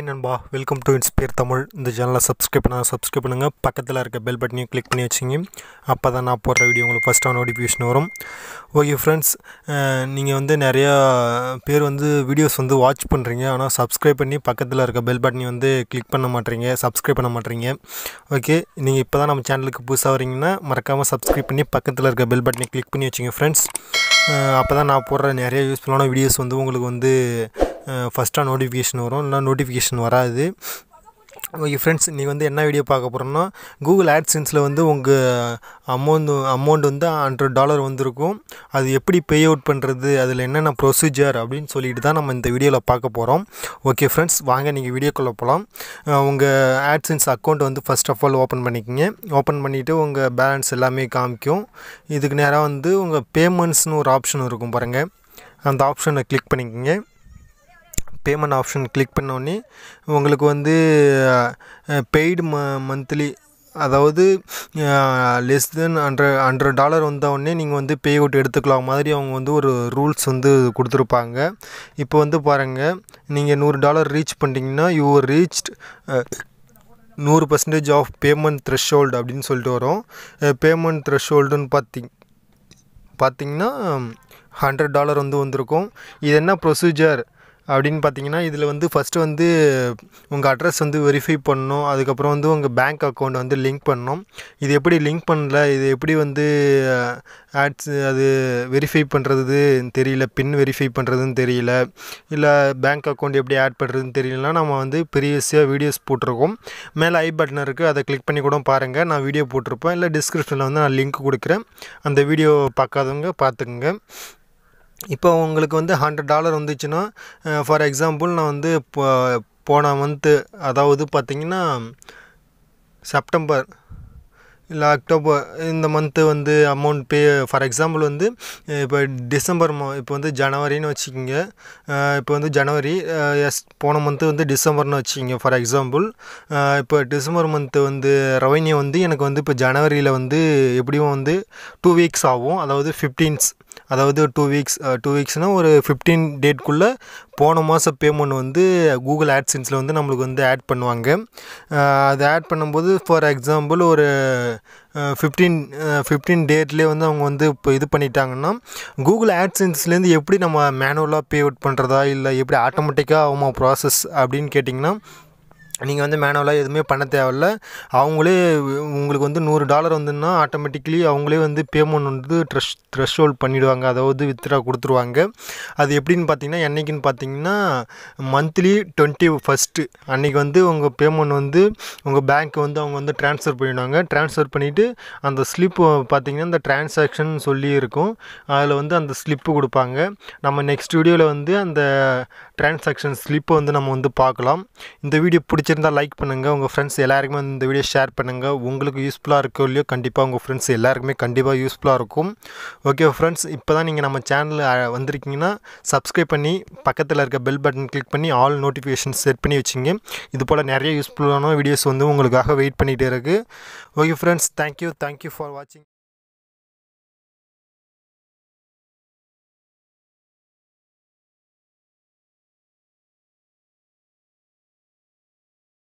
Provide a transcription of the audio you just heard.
Hi நண்பா. Welcome to inspire Tamil இந்த சேனலை சப்ஸ்கிரைப் பண்ண சப்ஸ்கிரைப் பண்ணுங்கள் பக்கத்தில் இருக்க பெல் பட்டனையும் கிளிக் பண்ணி வச்சிங்க அப்போ தான் நான் போடுற வீடியோ உங்களுக்கு ஃபஸ்ட்டாக நோட்டிஃபிகேஷன் வரும். ஓகே ஃப்ரெண்ட்ஸ் நீங்கள் வந்து நிறையா பேர் வந்து வீடியோஸ் வந்து வாட்ச் பண்ணுறீங்க ஆனால் சப்ஸ்கிரைப் பண்ணி பக்கத்தில் இருக்க பெல் பட்டனையும் வந்து கிளிக் பண்ண மாட்டேறீங்க சப்ஸ்கிரைப் பண்ண மாட்டேறீங்க ஓகே நீங்கள் இப்போ தான் நம்ம சேனலுக்கு புதுசாக வரீங்கன்னா மறக்காமல் சப்ஸ்கிரைப் பண்ணி பக்கத்தில் இருக்க பெல் பட்டனை கிளிக் பண்ணி வச்சுங்க ஃப்ரெண்ட்ஸ் அப்போ தான் நான் போடுற நிறைய யூஸ்ஃபுல்லான வீடியோஸ் வந்து உங்களுக்கு வந்து ஃபஸ்ட்டாக நோட்டிஃபிகேஷன் வரும். இல்லைனா நோட்டிஃபிகேஷன் வராது. ஓகே ஃப்ரெண்ட்ஸ் நீங்கள் வந்து என்ன வீடியோ பார்க்க போகிறோன்னா கூகுள் ஆட்சன்ஸில் வந்து உங்கள் அமௌண்ட் அமௌண்ட் வந்து ஹண்ட்ரட் டாலர் வந்திருக்கும். அது எப்படி பே அவுட் பண்ணுறது அதில் என்னென்ன ப்ரொசீஜர் அப்படின்னு சொல்லிட்டு தான் நம்ம இந்த வீடியோவில் பார்க்க போகிறோம் ஓகே ஃப்ரெண்ட்ஸ் வாங்க நீங்கள் வீடியோக்குள்ளே போகலாம் உங்கள் ஆட்சன்ஸ் அக்கௌண்ட் வந்து ஃபஸ்ட் ஆஃப் ஆல் ஓப்பன் பண்ணிக்கோங்க. ஓப்பன் பண்ணிவிட்டு உங்கள் பேலன்ஸ் எல்லாமே காமிக்கும். இதுக்கு நேராக வந்து உங்கள் பேமெண்ட்ஸ்னு ஒரு ஆப்ஷன் இருக்கும் பாருங்கள் அந்த ஆப்ஷனை கிளிக் பண்ணிக்கோங்க. பேமெண்ட் ஆப்ஷன் கிளிக் பண்ணோடனே உங்களுக்கு வந்து பெய்டு ம மந்த்லி அதாவது less than hundred hundred dollar வந்தவுடனே நீங்கள் வந்து பே அவுட் எடுத்துக்கலாம் மாதிரி அவங்க வந்து ஒரு ரூல்ஸ் வந்து கொடுத்துருப்பாங்க. இப்போ வந்து பாருங்கள் நீங்கள் நூறு டாலர் ரீச் பண்ணிட்டீங்கன்னா யூ ரீச்ட் நூறு பர்சன்டேஜ் ஆஃப் பேமெண்ட் த்ரெஷ்ஹோல்டு அப்படின்னு சொல்லிட்டு வரும். பேமெண்ட் த்ரெஷ்ஹோல்டுன்னு பார்த்திங் பார்த்திங்கன்னா ஹண்ட்ரட் டாலர் வந்து வந்திருக்கும். இது என்ன ப்ரொசீஜர் அப்படின்னு பார்த்தீங்கன்னா இதில் வந்து ஃபஸ்ட்டு வந்து உங்கள் அட்ரஸ் வந்து வெரிஃபை பண்ணணும். அதுக்கப்புறம் வந்து உங்கள் பேங்க் அக்கௌண்ட் வந்து லிங்க் பண்ணணும். இது எப்படி லிங்க் பண்ணல? இது எப்படி வந்து ஆட்ஸ் அது வெரிஃபை பண்ணுறது தெரியல. பின் வெரிஃபை பண்ணுறதுன்னு தெரியல. இல்லை பேங்க் அக்கௌண்ட் எப்படி ஆட் பண்ணுறதுன்னு தெரியலனா நம்ம வந்து ப்ரீவியஸாக வீடியோஸ் போட்டிருக்கோம். மேலே ஐ பட்டன் இருக்குது அதை கிளிக் பண்ணி கூட பாருங்கள் நான் வீடியோ போட்டிருப்பேன். இல்லை டிஸ்கிரிப்ஷனில் வந்து நான் லிங்க் கொடுக்குறேன். அந்த வீடியோ பார்க்காதவங்க பார்த்துக்குங்க. இப்போ உங்களுக்கு வந்து ஹண்ட்ரட் டாலர் வந்துச்சுன்னா ஃபார் எக்ஸாம்பிள் நான் வந்து இப்போ போன மந்த்து அதாவது பார்த்திங்கன்னா செப்டம்பர் இல்லை அக்டோபர் இந்த மந்த்து வந்து அமௌண்ட் பே ஃபார் எக்ஸாம்பிள் வந்து இப்போ டிசம்பர் மா இப்போ வந்து ஜனவரின்னு வச்சுக்கோங்க. இப்போ வந்து ஜனவரி எஸ் போன மந்த்து வந்து டிசம்பர்னு வச்சுக்கோங்க ஃபார் எக்ஸாம்பிள் இப்போ டிசம்பர் மந்த்து வந்து ரெவன்யூ வந்து எனக்கு வந்து இப்போ ஜனவரியில் வந்து எப்படியும் வந்து டூ வீக்ஸ் ஆகும். அதாவது ஃபிஃப்டீன்ஸ் அதாவது டூ வீக்ஸ் டூ வீக்ஸ்னால் ஒரு ஃபிஃப்டீன் டேட்குள்ளே போன மாதம் பேமெண்ட் வந்து கூகுள் ஆட்ஸின்ஸில் வந்து நம்மளுக்கு வந்து ஆட் பண்ணுவாங்க. அது ஆட் பண்ணும்போது ஃபார் எக்ஸாம்பிள் ஒரு ஃபிஃப்டீன் ஃபிஃப்டீன் டேட்லேயே வந்து அவங்க வந்து இப்போ இது பண்ணிட்டாங்கன்னா கூகுள் ஆட்ஸின்ஸ்லேருந்து எப்படி நம்ம மேனுவலாக பே அவுட் பண்ணுறதா இல்லை எப்படி ஆட்டோமேட்டிக்காக ஆகுமா ப்ராசஸ் அப்படின்னு கேட்டிங்கன்னா நீங்கள் வந்து மேனுவலாக எதுவுமே பண்ண தேவையில்ல. அவங்களே உங்களுக்கு வந்து நூறு டாலர் வந்துன்னா ஆட்டோமேட்டிக்லி அவங்களே வந்து பேமெண்ட் வந்து ட்ரெஷ் த்ரெஷ் ஹோல்ட் பண்ணிவிடுவாங்க அதாவது வித்ரா கொடுத்துருவாங்க. அது எப்படின்னு பார்த்தீங்கன்னா என்றைக்குன்னு பார்த்தீங்கன்னா மந்த்லி டுவெண்ட்டி ஃபஸ்ட்டு அன்றைக்கி வந்து உங்கள் பேமெண்ட் வந்து உங்கள் பேங்க் வந்து அவங்க வந்து ட்ரான்ஸ்ஃபர் பண்ணிவிடுவாங்க ட்ரான்ஸ்ஃபர் பண்ணிவிட்டு அந்த ஸ்லிப்பு பார்த்தீங்கன்னா இந்த ட்ரான்சாக்ஷன் சொல்லி இருக்கும். அதில் வந்து அந்த ஸ்லிப்பு கொடுப்பாங்க. நம்ம நெக்ஸ்ட் வீடியோவில் வந்து அந்த ட்ரான்சாக்ஷன் ஸ்லிப்பை வந்து நம்ம வந்து பார்க்கலாம். இந்த வீடியோ பிடிச்ச பிடிச்சிருந்தால் லைக் பண்ணுங்கள் உங்கள் ஃப்ரெண்ட்ஸ் எல்லாருக்குமே இந்த வீடியோ ஷேர் பண்ணுங்கள் உங்களுக்கு யூஸ்ஃபுல்லாக இருக்கோ இல்லையோ கண்டிப்பாக உங்கள் ஃப்ரெண்ட்ஸ் எல்லாருக்குமே கண்டிப்பாக யூஸ்ஃபுல்லாக இருக்கும். ஓகே ஃப்ரெண்ட்ஸ் இப்போ தான் நீங்கள் நம்ம சேனலில் வந்திருக்கீங்கன்னா சப்ஸ்கிரைப் பண்ணி பக்கத்தில் இருக்க பெல் பட்டன் கிளிக் பண்ணி ஆல் நோட்டிஃபிகேஷன் செட் பண்ணி வச்சுங்க. இது போல் நிறைய யூஸ்ஃபுல்லான வீடியோஸ் வந்து உங்களுக்காக வெயிட் பண்ணிகிட்டே இருக்குது okay friends thank you thank you for வாட்சிங்